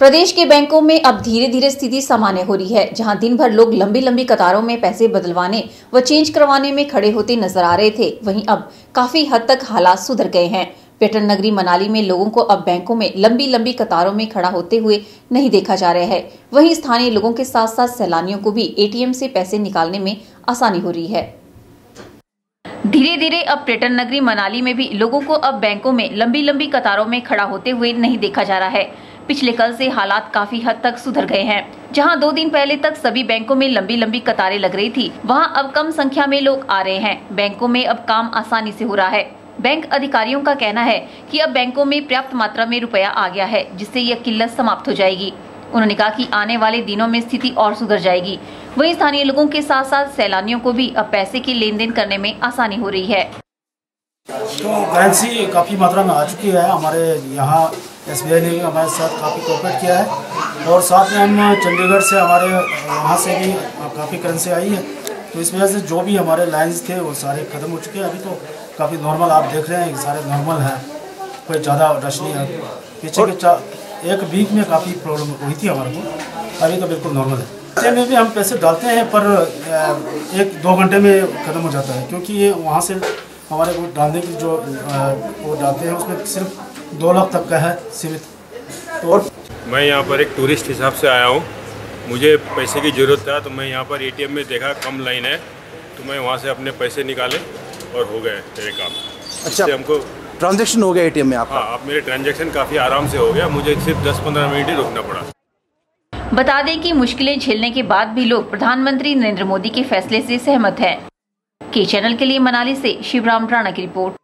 प्रदेश के बैंकों में अब धीरे धीरे स्थिति सामान्य हो रही है, जहाँ दिन भर लोग लंबी लंबी कतारों में पैसे बदलवाने व चेंज करवाने में खड़े होते नज़र आ रहे थे। वहीं अब काफ़ी हद तक हालात सुधर गए हैं। पर्यटन नगरी मनाली में लोगों को अब बैंकों में लंबी लंबी कतारों में खड़ा होते हुए नहीं देखा जा रहा है। वहीं स्थानीय लोगों के साथ साथ सैलानियों को भी एटीएम से पैसे निकालने में आसानी हो रही है। धीरे धीरे अब पर्यटन नगरी मनाली में भी लोगों को अब बैंकों में लंबी लंबी कतारों में खड़ा होते हुए नहीं देखा जा रहा है। पिछले कल से हालात काफ़ी हद तक सुधर गए हैं। जहाँ दो दिन पहले तक सभी बैंकों में लंबी लंबी कतारें लग रही थी, वहाँ अब कम संख्या में लोग आ रहे हैं। बैंकों में अब काम आसानी से हो रहा है। बैंक अधिकारियों का कहना है कि अब बैंकों में पर्याप्त मात्रा में रुपया आ गया है, जिससे यह किल्लत समाप्त हो जाएगी। उन्होंने कहा कि आने वाले दिनों में स्थिति और सुधर जाएगी। वहीं स्थानीय लोगों के साथ साथ सैलानियों को भी अब पैसे की लेन देन करने में आसानी हो रही है। तो करेंसी काफ़ी मात्रा में आ चुकी है। हमारे यहाँ एस ने भी हमारे साथ काफ़ी कोऑपरेट किया है। और साथ में हम चंडीगढ़ से हमारे वहाँ से भी काफ़ी करेंसी आई है। तो इस वजह से जो भी हमारे लाइन्स थे वो सारे ख़त्म हो चुके हैं। अभी तो काफ़ी नॉर्मल आप देख रहे हैं सारे नॉर्मल है। कोई ज़्यादा रश नहीं है। पीछे के एक वीक में काफ़ी प्रॉब्लम हुई थी हमारे को। अभी तो बिल्कुल नॉर्मल है। खाते में भी हम पैसे डालते हैं पर एक दो घंटे में ख़त्म हो जाता है क्योंकि ये वहाँ से हमारे को डालने की जो वो डालते हैं उसमें सिर्फ़ दो लाख तक का है सीमित और मैं यहाँ पर एक टूरिस्ट हिसाब से आया हूँ। मुझे पैसे की ज़रूरत था तो मैं यहाँ पर एटीएम में देखा कम लाइन है तो मैं वहाँ से अपने पैसे निकाले और हो गए मेरे काम। अच्छा हमको ट्रांजेक्शन हो गया एटीएम में आपका? हाँ अब मेरे ट्रांजेक्शन काफ़ी आराम से हो गया। मुझे सिर्फ़ 10-15 मिनट ही रुकना पड़ा। बता दें कि मुश्किलें झेलने के बाद भी लोग प्रधानमंत्री नरेंद्र मोदी के फैसले से सहमत हैं। के चैनल के लिए मनाली से शिवराम राणा की रिपोर्ट।